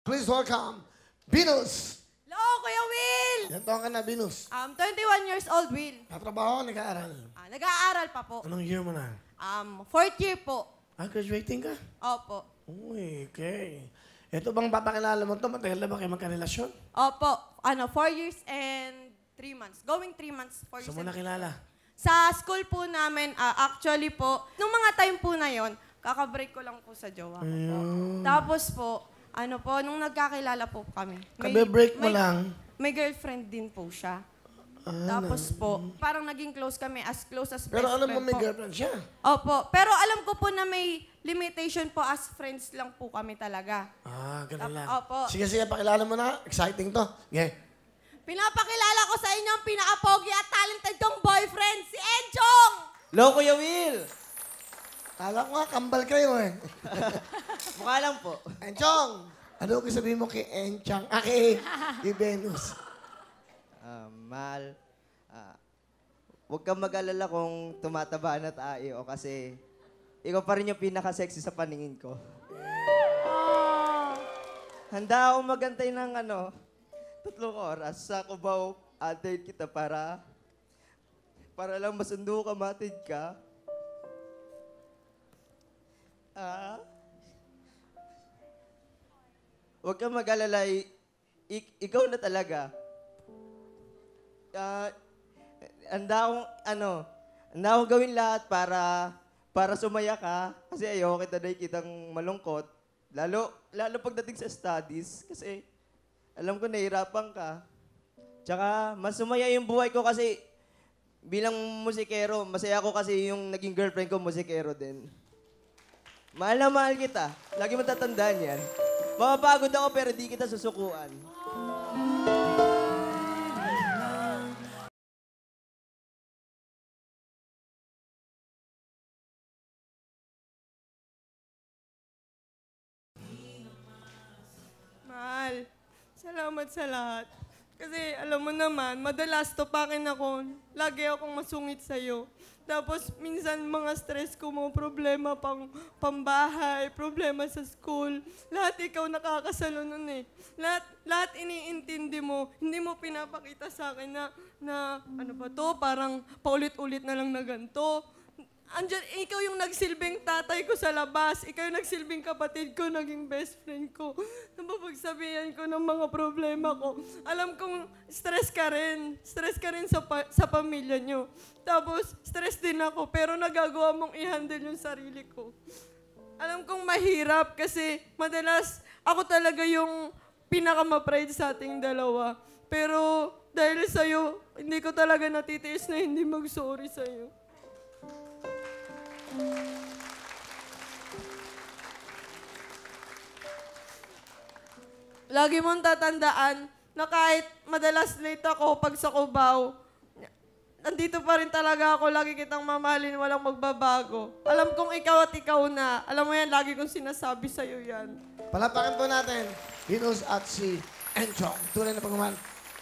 Please welcome, Venus. Hello, Kuya Will! Ilan taon ka na, Venus? Um, 21 years old, Will. Natrabaho, nag-aaral. Ah, nag-aaral pa po. Anong year mo na? Um, fourth year po. Ah, graduating ka? Opo. Uy, okay. Ito bang papakilala mo to? Matagal na ba kayo magkarelasyon? Opo. Ano, four years and three months. Going three months, four years Saan mo and nakilala? Sa school po namin, ah, actually po, nung mga time po na yon, kakabreak ko lang po sa jowa ko po. Tapos po, ano po, nung nagkakilala po kami. Kabe-break mo may- lang. May girlfriend din po siya. Ah, Tapos po, parang naging close kami, as close as Pero best alam mo friend may po. girlfriend siya. Opo. Pero alam ko po na may limitation po as friends lang po kami talaga. Ah, ganun lang. Opo. Sige, sige, pakilala mo na. Exciting to. Yeah. Pinapakilala ko sa inyo ang pinaka-pogi at talented kong boyfriend, si Enchong! Hello, Kuya Will! Kala ko nga, kambal kayo eh. Mukha lang po. Enchong! Ano ko sabihin mo kay Enchang? Ah, kay, kay Venus. Ah, mahal, ah, huwag kang mag-alala kung tumataba na tayo kasi ikaw pa rin yung pinaka-sexy sa paningin ko. Handa akong magantay ng ano, tatlong oras sa Cubao. Antay kita para para lang masundo ka, matid ka. Ah, Huwag kang mag-alala, i- ik- ikaw na talaga. Ah, handa akong, ano, handa akong gawin lahat para, para sumaya ka. Kasi ayoko kita na kitang malungkot. Lalo, lalo pagdating sa studies. Kasi, alam ko nahihirapan ka. Tsaka, mas sumaya yung buhay ko kasi bilang musikero, masaya ako kasi yung naging girlfriend ko musikero din. Mahal na mahal kita. Lagi mo tatandaan yan. Mapapagod ako pero di kita susukuan. Mahal, salamat sa lahat. Kasi alam mo naman, madalas topakin ako. Lagi akong masungit sa'yo. Tapos minsan mga stress ko mo, problema pang pambahay, problema sa school. Lahat ikaw nakakasalo nun eh. Lahat, lahat iniintindi mo. Hindi mo pinapakita sa akin na, na ano ba to, parang paulit-ulit na lang na ganito. Andyan, ikaw yung nagsilbing tatay ko sa labas. Ikaw yung nagsilbing kapatid ko, naging best friend ko. Napapagsabihan ko ng mga problema ko. Alam kong stress ka rin. Stress ka rin sa, pa- sa pamilya nyo. Tapos, stress din ako, pero nagagawa mong i-handle yung sarili ko. Alam kong mahirap kasi madalas ako talaga yung pinaka-pride sa ating dalawa. Pero dahil sa'yo, hindi ko talaga natitiis na hindi mag-sorry sa'yo. Lagi mong tatandaan na kahit madalas late ako pag sa Cubao, nandito pa rin talaga ako. Lagi kitang mamahalin, walang magbabago. Alam kong ikaw at ikaw na. Alam mo yan, lagi kong sinasabi sa'yo yan. Palapakan po natin, Venus at si Enchong. Tunay na pagmamahal.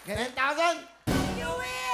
10,000! You will!